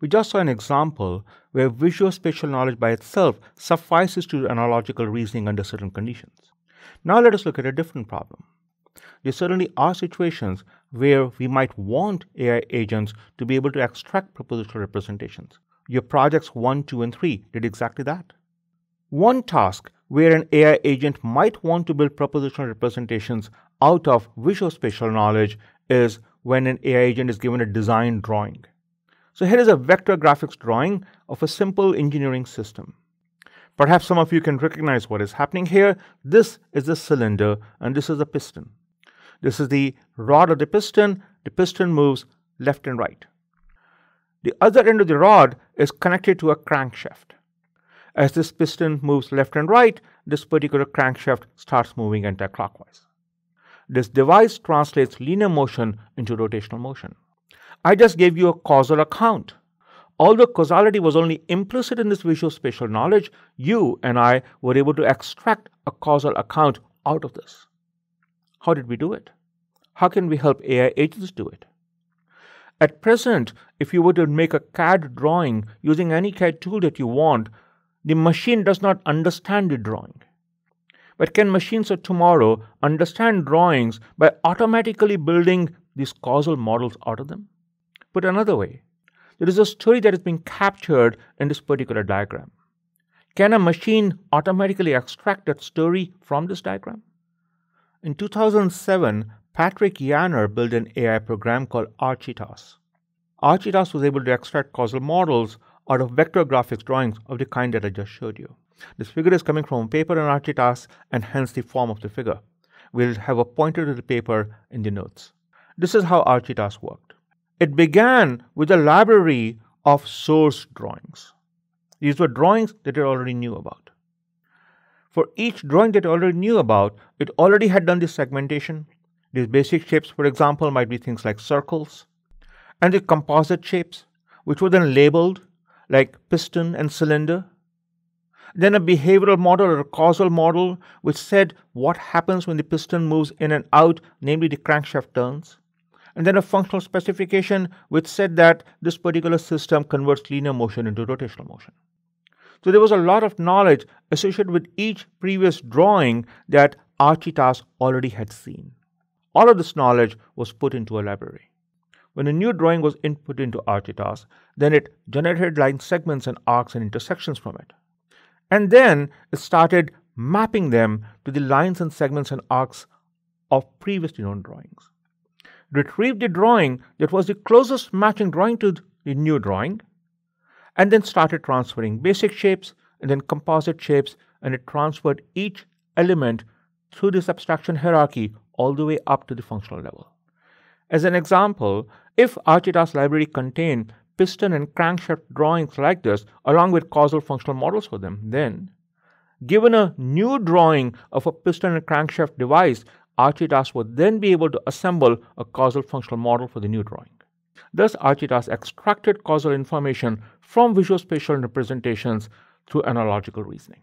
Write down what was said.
We just saw an example where visual spatial knowledge by itself suffices to do analogical reasoning under certain conditions. Now let us look at a different problem. There certainly are situations where we might want AI agents to be able to extract propositional representations. Your projects 1, 2, and 3 did exactly that. One task where an AI agent might want to build propositional representations out of visual spatial knowledge is when an AI agent is given a design drawing. So here is a vector graphics drawing of a simple engineering system. Perhaps some of you can recognize what is happening here. This is the cylinder and this is the piston. This is the rod of the piston. The piston moves left and right. The other end of the rod is connected to a crankshaft. As this piston moves left and right, this particular crankshaft starts moving anti-clockwise. This device translates linear motion into rotational motion. I just gave you a causal account. Although causality was only implicit in this visual spatial knowledge, you and I were able to extract a causal account out of this. How did we do it? How can we help AI agents do it? At present, if you were to make a CAD drawing using any CAD tool that you want, the machine does not understand the drawing. But can machines of tomorrow understand drawings by automatically building these causal models out of them? Put another way, there is a story that is being captured in this particular diagram. Can a machine automatically extract that story from this diagram? In 2007, Patrick Yaner built an AI program called Archytas. Archytas was able to extract causal models out of vector graphics drawings of the kind that I just showed you. This figure is coming from a paper in Archytas and hence the form of the figure. We'll have a pointer to the paper in the notes. This is how Archytas worked. It began with a library of source drawings. These were drawings that it already knew about. For each drawing that it already knew about, it already had done this segmentation. These basic shapes, for example, might be things like circles, and the composite shapes, which were then labeled like piston and cylinder. Then a behavioral model or a causal model which said what happens when the piston moves in and out, namely the crankshaft turns. And then a functional specification which said that this particular system converts linear motion into rotational motion. So there was a lot of knowledge associated with each previous drawing that Archytas already had seen. All of this knowledge was put into a library. When a new drawing was input into Archytas, then it generated line segments and arcs and intersections from it. And then it started mapping them to the lines and segments and arcs of previously known drawings. Retrieved the drawing that was the closest matching drawing to the new drawing, and then started transferring basic shapes and then composite shapes, and it transferred each element through this abstraction hierarchy all the way up to the functional level. As an example, if Archytas library contained piston and crankshaft drawings like this, along with causal functional models for them, then given a new drawing of a piston and crankshaft device, Archytas would then be able to assemble a causal functional model for the new drawing. Thus, Archytas extracted causal information from visual spatial representations through analogical reasoning.